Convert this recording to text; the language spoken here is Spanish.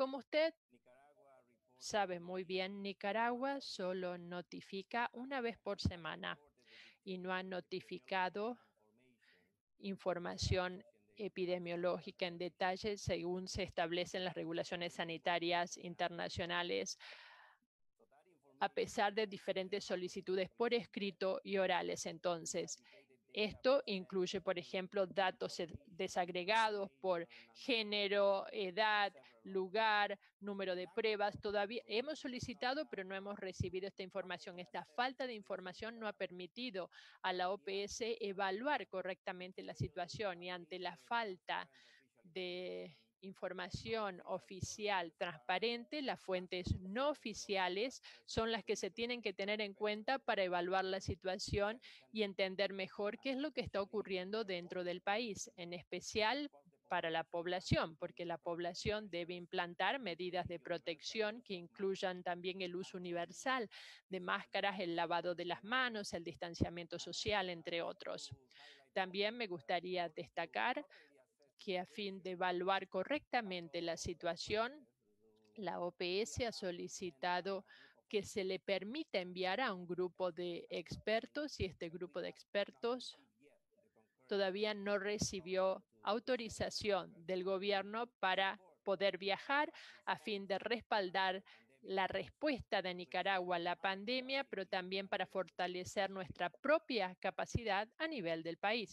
Como usted sabe muy bien, Nicaragua solo notifica una vez por semana y no ha notificado información epidemiológica en detalle según se establecen las regulaciones sanitarias internacionales. A pesar de diferentes solicitudes por escrito y orales. Entonces, esto incluye, por ejemplo, datos desagregados por género, edad, lugar, número de pruebas. Todavía hemos solicitado, pero no hemos recibido esta información. Esta falta de información no ha permitido a la OPS evaluar correctamente la situación y ante la falta de información oficial transparente, las fuentes no oficiales son las que se tienen que tener en cuenta para evaluar la situación y entender mejor qué es lo que está ocurriendo dentro del país, en especial para la población, porque la población debe implantar medidas de protección que incluyan también el uso universal de máscaras, el lavado de las manos, el distanciamiento social, entre otros. También me gustaría destacar que a fin de evaluar correctamente la situación, la OPS ha solicitado que se le permita enviar a un grupo de expertos y este grupo de expertos todavía no recibió autorización del gobierno para poder viajar a fin de respaldar la respuesta de Nicaragua a la pandemia, pero también para fortalecer nuestra propia capacidad a nivel del país.